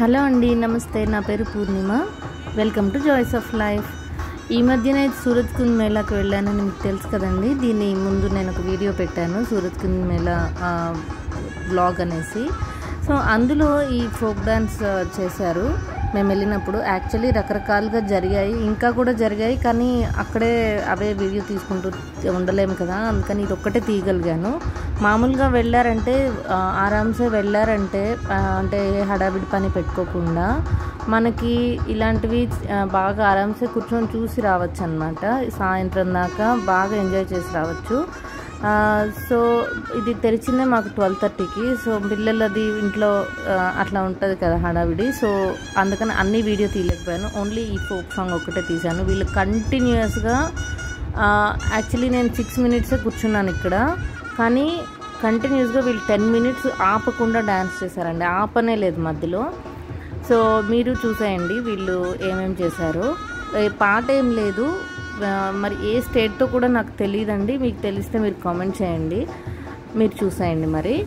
Hello అండి నమస్తే. నా పేరు Purnima. Welcome to joys of life ఈ మధ్యనే సూరత్ కుంద్ మేళాకు వెళ్ళానని మీకు తెలుసు కదండి. దీని ముందు నేను ఒక వీడియో పెట్టాను సూరత్ కుంద్ మేళా బ్లాగ్ అనేసి. సో అందులో ఈ ఫోక్ డాన్స్ చేశారు. మేము వెళ్ళినప్పుడు యాక్చువల్లీ రకరకాలుగా జరిగాయి. ఇంకా కూడా జరిగాయి కానీ అక్కడే అవే వీడియో తీసుకుంటూ ఉండలేము కదా. అందుకని ఇది ఒక్కటే తీయగలిగాను. మామూలుగా వెళ్ళారంటే ఆరామ్సే వెళ్ళారంటే అంటే ఏ హడావిడి పని పెట్టుకోకుండా మనకి ఇలాంటివి బాగా ఆరామ్సే కూర్చొని చూసి రావచ్చు అనమాట సాయంత్రం దాకా బాగా ఎంజాయ్ చేసి రావచ్చు. సో ఇది తెరిచిందే మాకు ట్వెల్వ్ థర్టీకి సో పిల్లలది ఇంట్లో అట్లా ఉంటుంది కదా హడావిడి. సో అందుకని అన్ని వీడియో తీయలేకపోయాను. ఓన్లీ ఈ ఫోక్ సాంగ్ ఒకటే తీశాను. వీళ్ళు కంటిన్యూస్గా యాక్చువల్లీ నేను సిక్స్ మినిట్సే కూర్చున్నాను ఇక్కడ. కానీ కంటిన్యూస్గా వీళ్ళు టెన్ మినిట్స్ ఆపకుండా డ్యాన్స్ చేశారండి. ఆపనే లేదు మధ్యలో. సో మీరు చూసేయండి వీళ్ళు ఏమేమి చేశారు. పాట ఏం లేదు. మరి ఏ స్టేట్తో కూడా నాకు తెలియదండి. మీకు తెలిస్తే మీరు కామెంట్ చేయండి. మీరు చూసేయండి మరి.